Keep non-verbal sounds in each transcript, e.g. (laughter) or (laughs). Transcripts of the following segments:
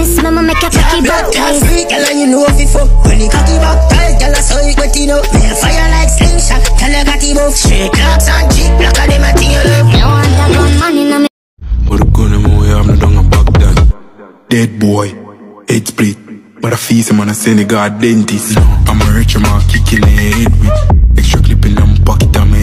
Miss, mama make a cocky back cat tight. freak, girl, and you know if it fuck When you cocky back tight, girl, I saw it wet enough Me a fire like slingshot, tell you got it buff Straight clocks and cheek, black of them a thing you love No one that gun man in a me. But the gun I'm away, I'm not down a Baghdad. Dead boy, head split. But I feel some man a Senegal dentist. I'm a rich man kicking the head with extra clip in my pocket on my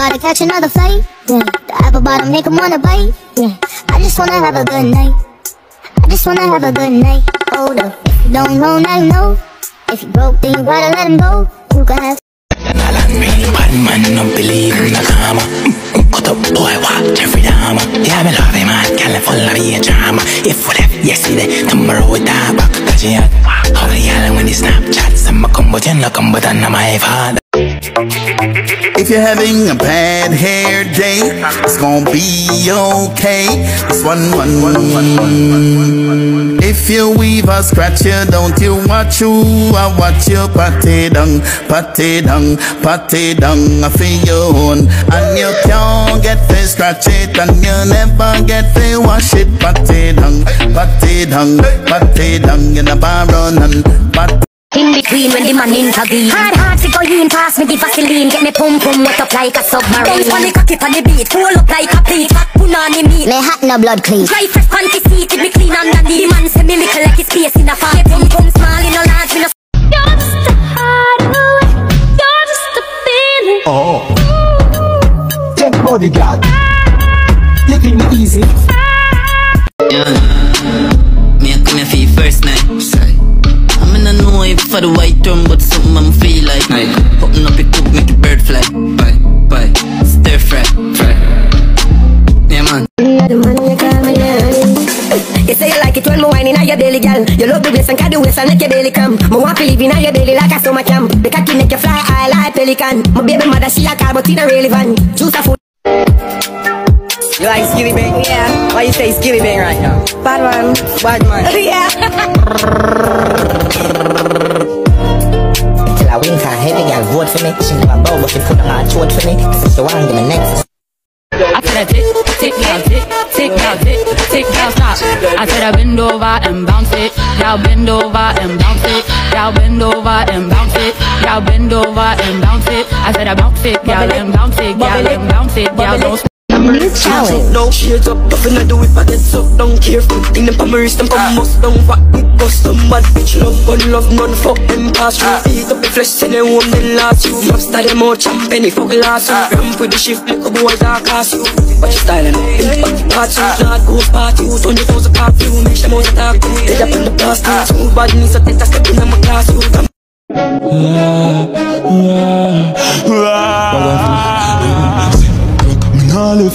About to catch another flight. Yeah. The apple bottom make 'em wanna bite. Yeah. I just wanna have a good night. I just wanna have a good night. Hold up. If you don't know, now you know. If you broke, then you gotta let him go. You can have. Nalan me, bad man, no believe in the karma. Cut up boy, watch every drama. Yeah, me love him, man, girl, full of a drama. If we left yesterday, If you're having a bad hair day, it's gonna be okay. It's one, one, one, one, one, one, one. If you weave a scratch you, don't you watch you, I watch you patty down, patty down, patty I feel your own. And you can't get to scratch it, and you never get to wash it, patty down, patty down, patty down, in the bar run and pat. In between when the man intervene Hard hard to go in pass me the Vaseline. Get me pum pum wet up like a submarine. Bounce on the cocky on the beat. Pull up like a plate Fat punani meat. Me hot no blood clean. Dry fresh panty seated me clean underneath The man say me little like his space in a far Me pum pum small in a large me no You're just a hideaway You're just a feeling. Oh. oh. Take bodyguard. Taking it. Easy. Ah. Me for the white drum, but something I'm feel like. Open up your cook, make the bird fly. Bye, bye. Stir fry, fry. Yeah, man. You say you like it when me whining on your belly, girl. You love the waist and carry the waist and make your belly come. Me want to live in your belly like a summer camp. The cocky make you fly high like pelican. My baby mother she a car but in a really van. Juice a food. You like Skilly Bang? Yeah, Why you say Skilly Bang right now? bad man. Bad man (laughs) Yeah. (laughs) Want give next I said tick, tick now, tick, tick now, tick, tick now, stop. I said I bend over and bounce it. Y'all bend over and bounce it. Y'all bend over and bounce it. Y'all bend over and bounce it. I said I bounce it, y'all and bounce it, y'all and bounce it, y'all don't. New challenge. No shades up, nothing I do if I get up Don't care for thing them on my wrist, them on ah. must Don't fuck it, bust some bad bitch Love gun, love none, fuck them pass through ah. Eat up the flesh, send them home, then last you. Lobster them out, champ, penny, fuck last you. Ramp with the shift, little boy, dark ass you. Watch your style and think back the parts you. Ah. Not go party, you. Turn your toes apart you. Make them out attack you, dead up in the plastic Two bad. Knees, I take a step in my class you. Come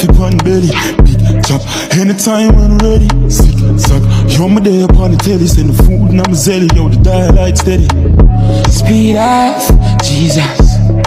It on belly. Big chop, anytime when ready. Sick, suck. Yo, my day upon the telly. Send the food and I'm a zelly. Yo, the dial light steady. Speed off, Jesus.